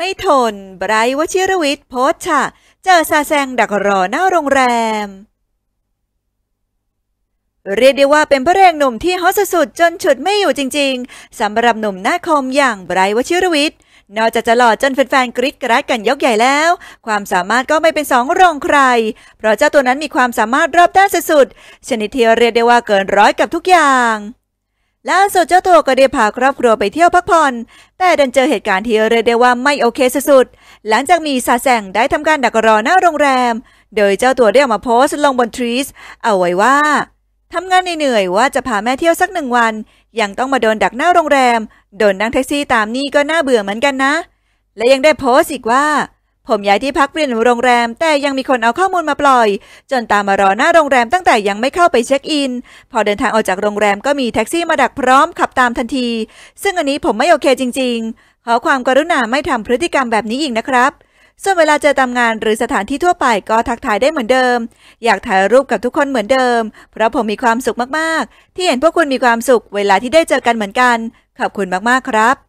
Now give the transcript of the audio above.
ไม่ทนไบรท์วชิรวิทย์โพสต์ค่ะเจอซาแซงดักรอหน้าโรงแรม เรียกได้ว่าเป็นพระเอกหนุ่มที่ฮอตสุดๆจนฉุดไม่อยู่จริงๆสำหรับหนุ่มหน้าคมอย่างไบรท์วชิรวิทย์นอกจากจะหล่อจนแฟนๆกรี๊ดกราดกันยกใหญ่แล้ว ความสามารถก็ไม่เป็นสองรองใคร เพราะเจ้าตัวนั้นมีความสามารถรอบด้านสุดๆชนิดที่เรียกได้ว่าเกินร้อยกับทุกอย่าง ล่าสุดเจ้าตัวก็ได้พาครอบครัวไปเที่ยวพักผ่อน แต่ดันเจอเหตุการณ์ที่เรียกได้ว่าไม่โอเคสุดๆ หลังจากมีซาแซงได้ทำการดักรอหน้าโรงแรม โดยเจ้าตัวได้ออกมาโพสต์ลงบน Threads เอาไว้ว่าทำงานเหนื่อยว่าจะพาแม่เที่ยวสักหนึ่งวัน ยังต้องมาโดนดักหน้าโรงแรม โดนนั่งแท็กซี่ตามนี่ก็น่าเบื่อเหมือนกันนะ และยังได้โพสต์อีกว่า ผมย้ายที่พักเปลี่ยนโรงแรม แต่ยังมีคนเอาข้อมูลมาปล่อย จนตามมารอหน้าโรงแรมตั้งแต่ยังไม่เข้าไปเช็คอิน พอเดินทางออกจากโรงแรมก็มีแท็กซี่มาดักพร้อมขับตามทันที ซึ่งอันนี้ผมไม่โอเคจริง ๆ ขอความกรุณาไม่ทำพฤติกรรมแบบนี้อีกนะครับส่วนเวลาเจอตามงานหรือสถานที่ทั่วไปก็ทักทายได้เหมือนเดิม อยากถ่ายรูปกับทุกคนเหมือนเดิม เพราะผมมีความสุขมากๆ ที่เห็นพวกคุณมีความสุขเวลาที่ได้เจอกันเหมือนกัน ขอบคุณมากๆครับ